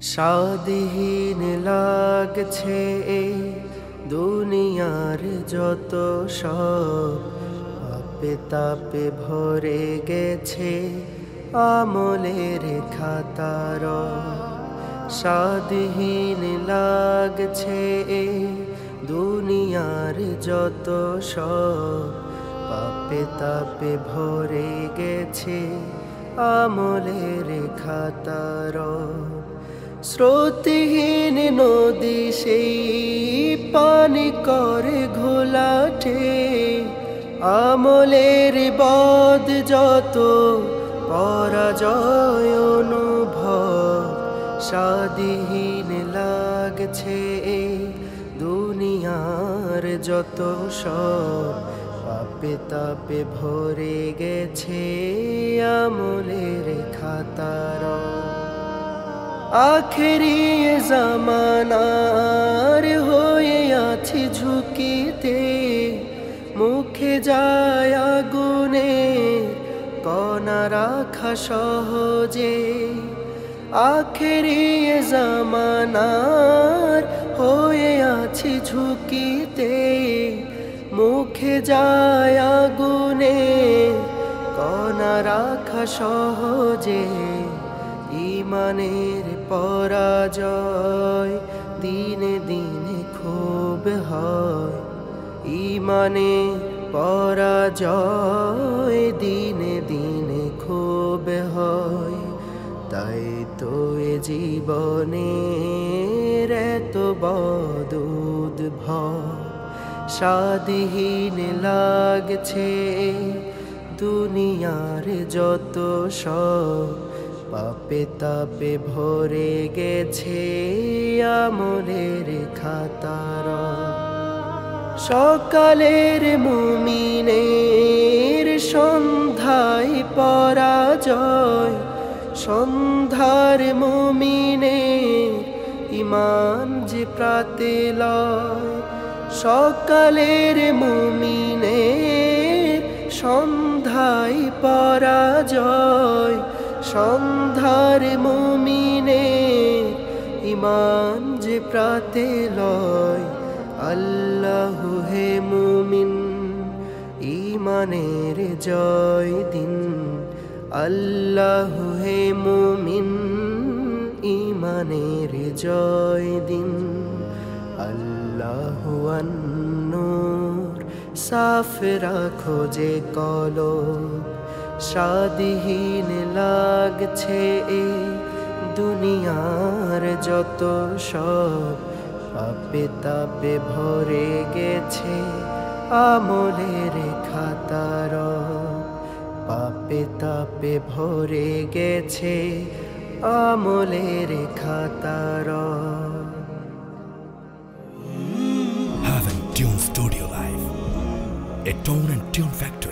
স্বাদহীন লাগছে এই দুনিয়ার যত সব। আপে তাপে ভরে গেছে আমলের খাতার। স্বাদহীন লাগছে এই দুনিয়ার যত সব। পাপে তাপে ভরে গেছে আমলের খাতার। স্রোতহীন নদী সেই পানি করে ঘোলাটে। আমলের বদ যত পরাজয় অনুভব, স্বাদহীন লাগছে দুনিয়ার যত সব। পাপে তাপে ভরে গেছে আমলের খাতার আখেরি জামানার হয়ে আছি ঝুঁকিতে। মুখে যায় আগুনে, কণা রাখা সহজে। আখেরি জামানার হয়ে আছি ঝুঁকিতে। মুখে যায় আগুনে, কণা রাখা সহজে। ইমানের পরাজয় দিনে দিনে খুব হয়। ইমানে পরাজয় দিনে দিনে খুব হয়। তাই তো এ জীবনে এত বদুদ ভয় লাগছে দুনিয়ার যত সব। পাপে তাপে ভরে গেছে আমলের খাতার। সকালের মুমিনের সন্ধ্যায় পরাজয়, সন্ধ্যার মুমিনের ইমান যে প্রাতে লয়। সকালের মুমিনের সন্ধ্যায় পরাজয় সন্ধ্যার মুমিনের ইমান যে প্রাতে লয় আল্লাহ হে মুমিন ইমানের জয় দিন। আল্লাহ হে মুমিন ইমানের জয় দিন। আল্লাহ আন্নুর, সাফ রাখো যে কলো স্বাদহীন লাগছে এ দুনিয়ার যত সব। পাপে তাপে ভরে গেছে আমলের খাতার পাপে তাপে ভরে গেছে আমলের খাতার a tone and tune factory.